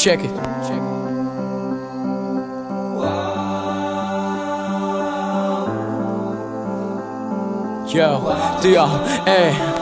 Check it. Check it. Yo, Dio, ayy.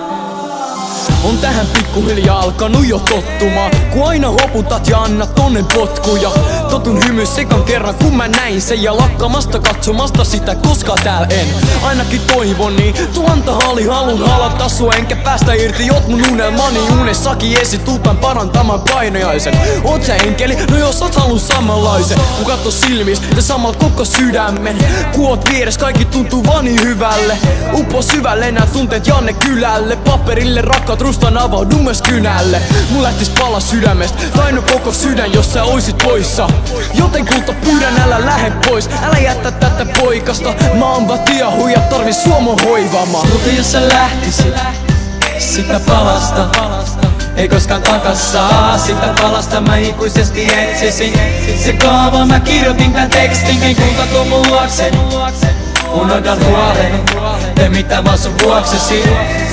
On tähän pikkuhiljaa alkanut jo tottumaan. Kun aina hoputat ja annat tonne potkuja. Totun hymy sekan kerran kun mä näin sen. Ja lakkamasta katsomasta sitä koska tääl en. Ainakin toivon niin Tuanta hali halun halata sua. Enkä päästä irti jot mun unelmani. Unessakin esi tuutan parantamaan painajaisen. Oot sä enkeli? No jos oot halun samanlaisen. Kun katso silmis ja samalla koko sydämen. Kun oot vieres kaikki tuntuu vaan niin hyvälle. Uppo syvälle nää tunteet Janne kylälle. Paperille rakkaat rustan avaudu myös kynälle. Mun lähtis pala sydämestä. Tainu koko sydän jos sä oisit poissa. Joten kulta pyydän älä lähde pois. Älä jättä tätä poikasta. Mä oon vaan ja tarvi suomo hoivaamaan. Mutta jos sä lähtisit sitä palasta. Ei koskaan takas saa Sitä palasta mä ikuisesti etsisin. Se kaava mä kirjoitin tän tekstin. Ei kulta tuu mun luokseni Unohdan huoleni Te mitä vaan sun vuoksesi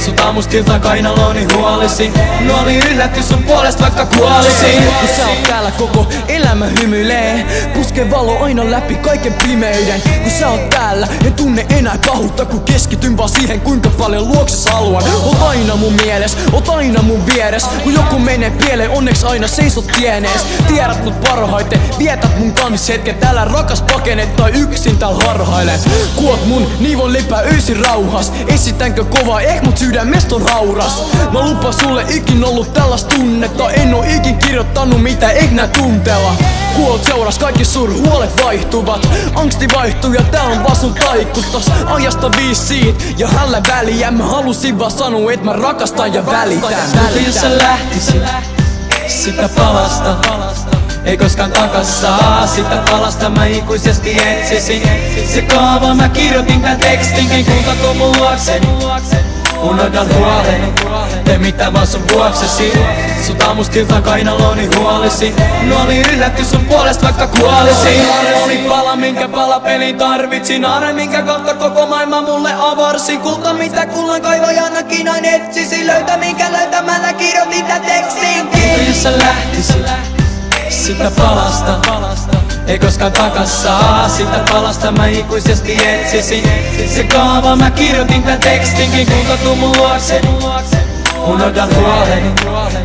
Sut aamustilta kainalooni huolisi Nuoli yllätty sun puolesta vaikka kuolisin Kun sä oot täällä koko elämä hymyilee. Puske valo aina läpi kaiken pimeyden. Kun sä oot täällä en tunne enää pahuutta Kun keskityn vaan siihen kuinka paljon luokses haluan. Oot aina mun mieles, oot aina mun vieres. Kun joku menee pieleen onneksi aina seisot tienees. Tiedät mut parhaiten, vietät mun kans hetket Älä rakas pakene tai yksin täällä harhaile Kuot mun, niivon lepää öisin rauhas. Esitänkö kovaa, eh mut sydämestä on hauras Mä lupaan sulle ikin ollut tällaista tunnetta. En oo ikin kirjoittanut mitä eh nää tunteella Kuot seuras, kaikki sur huolet vaihtuvat. Angsti vaihtuu ja tää on vaan sun taikuttas. Ajasta viis siitä ja hällä väliä. Mä halusin vaan sanoa et mä rakastan ja välitän. Mutta jos sä lähtisit? Sitä palasta ei koskaan takas saa Sitä palasta mä ikuisesti etsisin. Se kaava mä kirjoitin tän tekstin. Ei kulta tuu mun luokseni Unohdan huoleni Te mitä vaan sun vuoksesi. Sut aamustilta kainalooni huolisi Nuoli yllätty sun puolesta vaikka kuolisi Oli pala minkä palapeli tarvitsin. Aare minkä kautta koko maailma mulle avarsi. Kulta mitä kullan kaivajanakin aina etsisi. Löytä minkä löytämällä kirjoitin tän tekstin. Mutta jos sä lähtisit sitä palasta ei koskaan takas saa Sitä palasta mä ikuisesti etsisin. Se kaava mä kirjoitin tän tekstinkin Kulta tuu mun luokseni Unohdan huoleni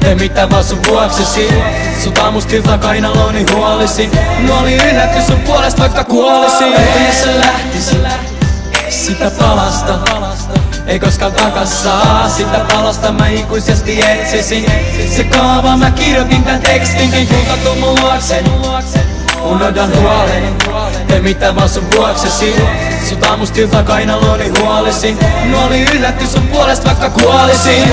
Te mitä vaan sun vuoksesi. Sut aamustilta kainalooni huolisi. Nuoli yllätty sun puolesta vaikka kuolisin Että jos sä lähtisit sitä palasta ei koskaan takas saa Sitä palasta mä ikuisesti etsisin. Se kaava mä kirjoitin tän tekstinkin Kulta tuu mun luokseni Unohdan huoleni Te mitä vaan sun vuoksesi. Sut aamustilta kainalooni huolisi Nuoli yllätty sun puolesta vaikka kuolisin